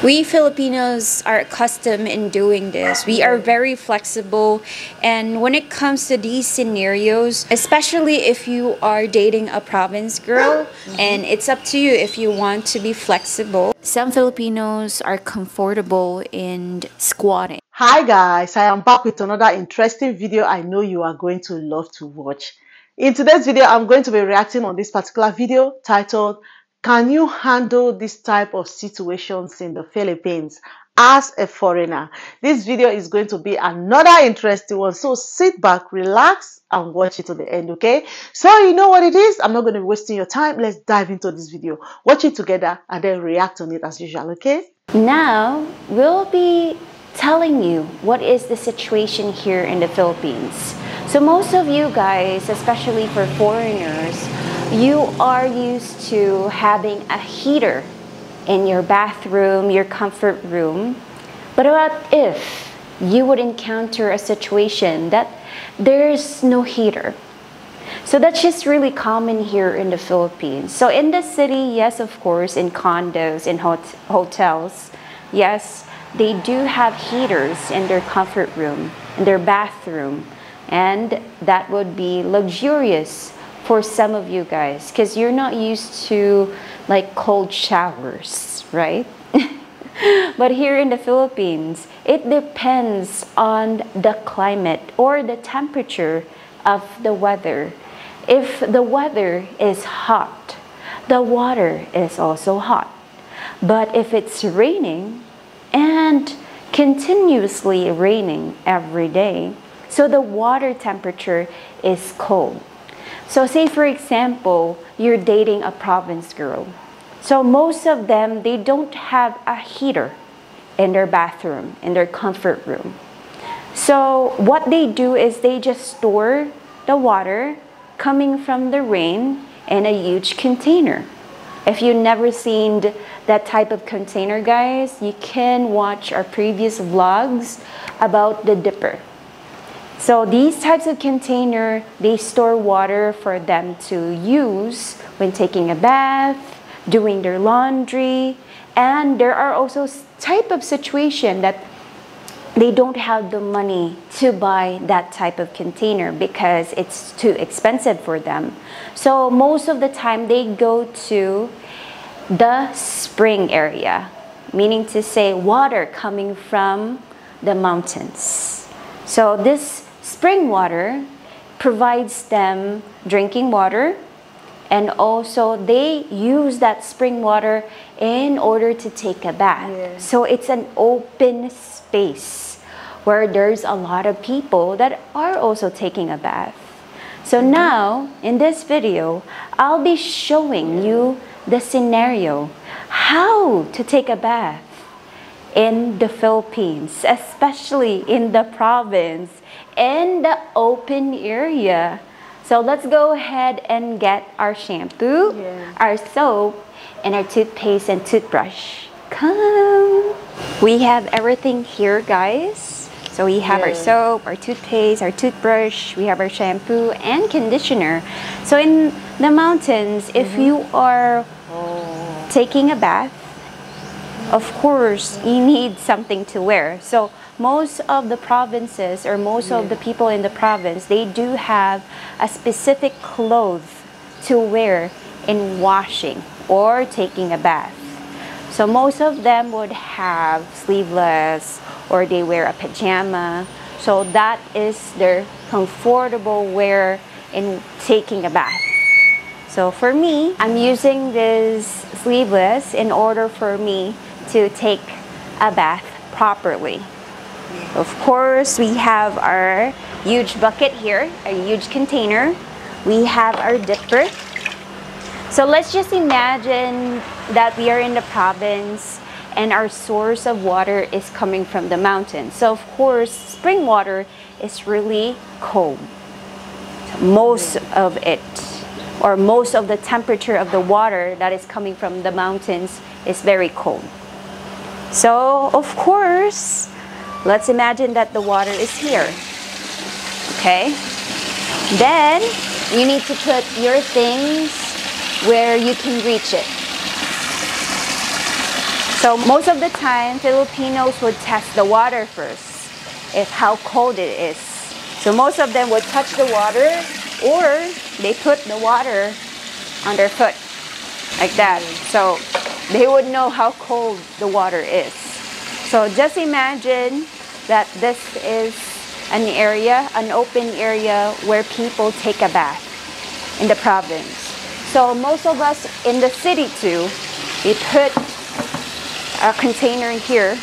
We Filipinos are accustomed in doing this. We are very flexible and when it comes to these scenarios, especially if you are dating a province girl and it's up to you if you want to be flexible. Some Filipinos are comfortable in squatting. Hi guys, I am back with another interesting video I know you are going to love to watch. In today's video, I'm going to be reacting on this particular video titled can you handle this type of situations in the Philippines as a foreigner? This video is going to be another interesting one. So sit back, relax, and watch it to the end, okay? So you know what it is? I'm not going to be wasting your time. Let's dive into this video. Watch it together and then react on it as usual, okay? Now, we'll be telling you what is the situation here in the Philippines. So most of you guys, especially for foreigners, you are used to having a heater in your bathroom, your comfort room. But what if you would encounter a situation that there's no heater? So that's just really common here in the Philippines. So in the city, yes, of course, in condos, in hot hotels, yes, they do have heaters in their comfort room, in their bathroom, and that would be luxurious for some of you guys because you're not used to like cold showers, right? but here in the Philippines, it depends on the climate or the temperature of the weather. If the weather is hot, the water is also hot. But if it's raining and continuously raining every day, so the water temperature is cold. So say for example, you're dating a province girl. So most of them, they don't have a heater in their bathroom, in their comfort room. So what they do is they just store the water coming from the rain in a huge container. If you've never seen that type of container, guys, you can watch our previous vlogs about the dipper. So these types of container, they store water for them to use when taking a bath, doing their laundry, and there are also type of situation that they don't have the money to buy that type of container because it's too expensive for them. So most of the time they go to the spring area, meaning to say water coming from the mountains. So this spring water provides them drinking water and also they use that spring water in order to take a bath. Yeah. So it's an open space where there's a lot of people that are also taking a bath. So mm-hmm. now in this video, I'll be showing you the scenario how to take a bath in the Philippines, especially in the province in the open area. So let's go ahead and get our shampoo, yeah. our soap, and our toothpaste and toothbrush. Come! We have everything here, guys. So we have yeah. our soap, our toothpaste, our toothbrush, we have our shampoo and conditioner. So in the mountains, mm -hmm. if mm-hmm. you are oh. taking a bath, of course, you need something to wear. So most of the provinces or most yeah. of the people in the province, they do have a specific clothes to wear in washing or taking a bath. So most of them would have sleeveless or they wear a pajama. So that is their comfortable wear in taking a bath. So for me, I'm using this sleeveless in order for me to take a bath properly. Of course, we have our huge bucket here, a huge container. We have our dipper. So let's just imagine that we are in the province and our source of water is coming from the mountain. So of course, spring water is really cold. Most of it, or most of the temperature of the water that is coming from the mountains is very cold. So, of course, let's imagine that the water is here. Okay? Then, you need to put your things where you can reach it. So most of the time, Filipinos would test the water first, if how cold it is. So most of them would touch the water or they put the water on their foot like that. So they would know how cold the water is. So just imagine that this is an area, an open area where people take a bath in the province. So most of us in the city too, we put a container here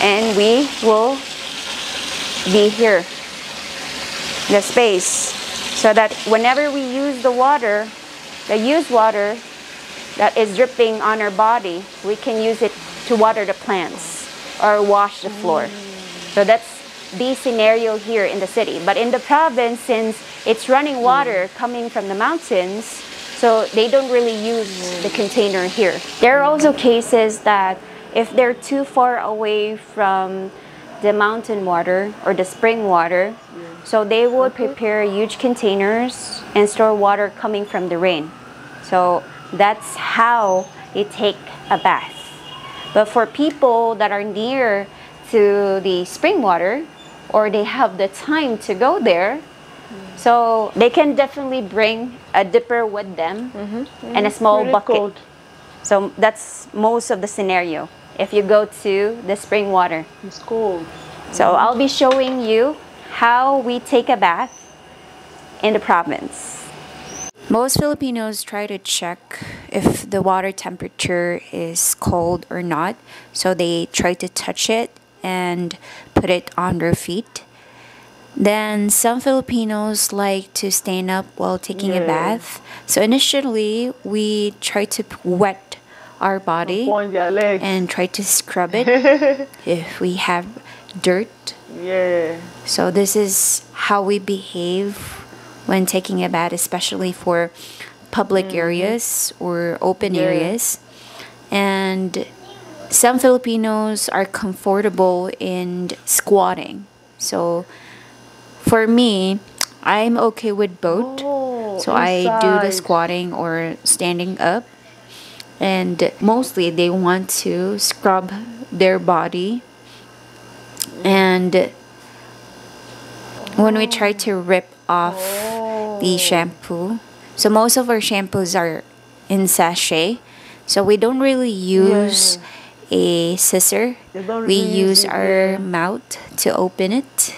and we will be here, the space, so that whenever we use the water, the used water that is dripping on our body, we can use it to water the plants or wash the floor. So that's the scenario here in the city. But in the province, since it's running water coming from the mountains, so they don't really use the container here. There are also cases that if they're too far away from the mountain water or the spring water, so they would prepare huge containers and store water coming from the rain. So that's how they take a bath. But for people that are near to the spring water or they have the time to go there, mm. so they can definitely bring a dipper with them mm-hmm. Mm-hmm. and a small Really bucket. cold. So that's most of the scenario if you go to the spring water. It's cold. So I'll be showing you how we take a bath in the province. Most Filipinos try to check if the water temperature is cold or not. So they try to touch it and put it on their feet. Then some Filipinos like to stand up while taking a bath. So initially we try to wet our body Point their legs. and try to scrub it if we have dirt. yeah. So this is how we behave when taking a bath, especially for public mm-hmm. areas or open Yeah. areas. And some Filipinos are comfortable in squatting. So for me, I'm okay with both. Oh, so I do the squatting or standing up. And mostly they want to scrub their body. And when we try to mm. rip off the oh. shampoo, so most of our shampoos are in sachet. So we don't really use a scissor. We use our yeah. mouth to open it.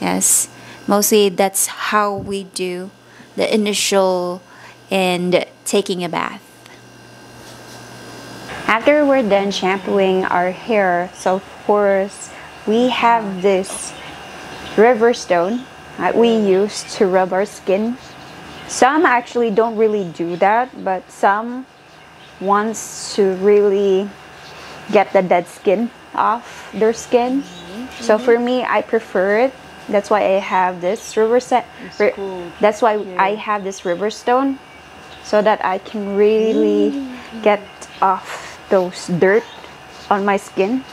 Yes. Mostly that's how we do the initial and taking a bath. After we're done shampooing our hair, so of course we have this river stone we use to rub our skin. Some actually don't really do that, but some wants to really get the dead skin off their skin. So mm-hmm. for me, I prefer it. That's why I have this river set. Cool. That's why I have this river stone, so that I can really mm-hmm. get off those dirt on my skin.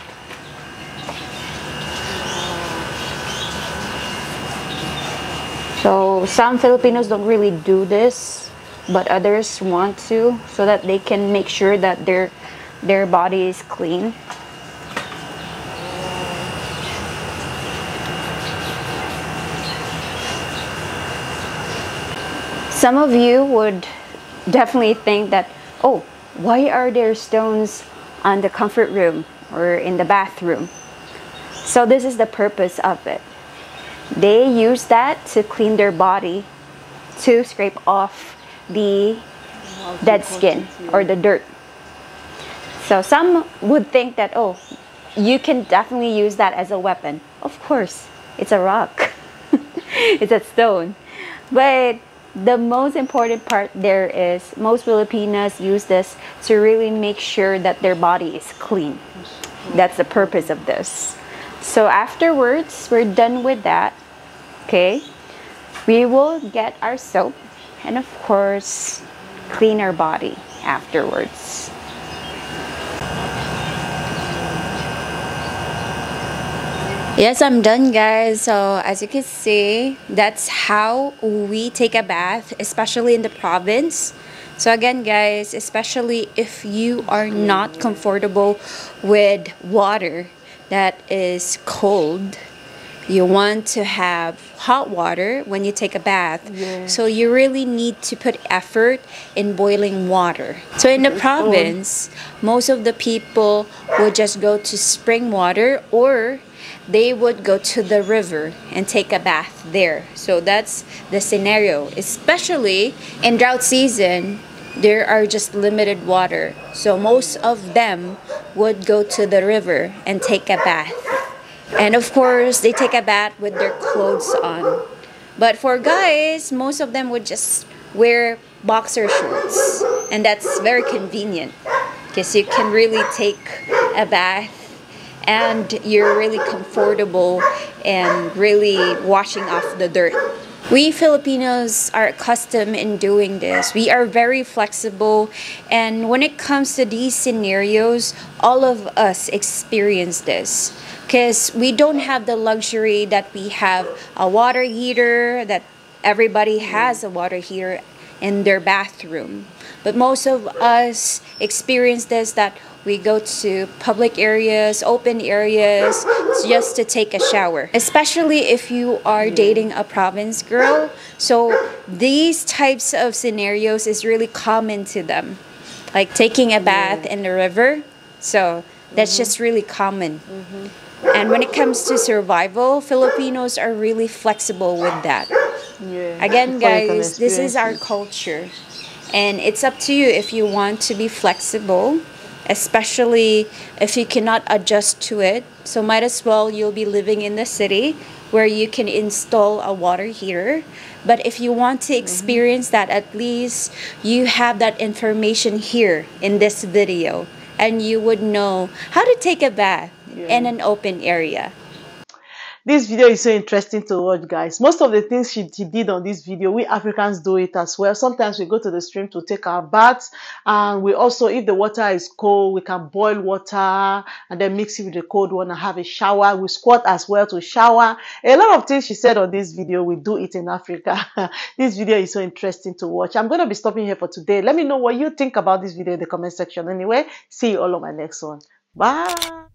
So some Filipinos don't really do this, but others want to so that they can make sure that their their body is clean. Some of you would definitely think that, oh, why are there stones on the comfort room or in the bathroom? So this is the purpose of it. They use that to clean their body to scrape off the dead skin or the dirt. So some would think that, oh, you can definitely use that as a weapon. Of course, it's a rock, it's a stone. But the most important part there is most Filipinos use this to really make sure that their body is clean. That's the purpose of this. So afterwards, we're done with that. Okay, we will get our soap and, of course, clean our body afterwards. Yes, I'm done, guys. So, as you can see, that's how we take a bath, especially in the province. So again guys, especially if you are not comfortable with water that is cold, you want to have hot water when you take a bath. Yeah. So you really need to put effort in boiling water. So in the province, most of the people would just go to spring water or they would go to the river and take a bath there. So that's the scenario, especially in drought season. There are just limited water. So most of them would go to the river and take a bath. And of course, they take a bath with their clothes on. But for guys, most of them would just wear boxer shorts. And that's very convenient because you can really take a bath and you're really comfortable and really washing off the dirt. We Filipinos are accustomed in doing this. We are very flexible and when it comes to these scenarios, all of us experience this because we don't have the luxury that we have a water heater that everybody has a water heater in their bathroom but most of us experience this that we go to public areas, open areas, just to take a shower. Especially if you are dating a province girl. So these types of scenarios is really common to them. Like taking a bath in the river. So that's just really common. Mm-hmm. And when it comes to survival, Filipinos are really flexible with that. Yeah. Again, guys, this is our culture. And it's up to you if you want to be flexible especially if you cannot adjust to it. So might as well you'll be living in the city where you can install a water heater. But if you want to experience that, at least you have that information here in this video and you would know how to take a bath yeah. in an open area. This video is so interesting to watch guys. Most of the things she, she did on this video we africans do it as well. Sometimes we go to the stream to take our baths and we also if the water is cold we can boil water and then mix it with the cold one and have a shower. We squat as well to shower. A lot of things she said on this video we do it in africa. This video is so interesting to watch. I'm going to be stopping here for today. Let me know what you think about this video in the comment section anyway. See you all on my next one. Bye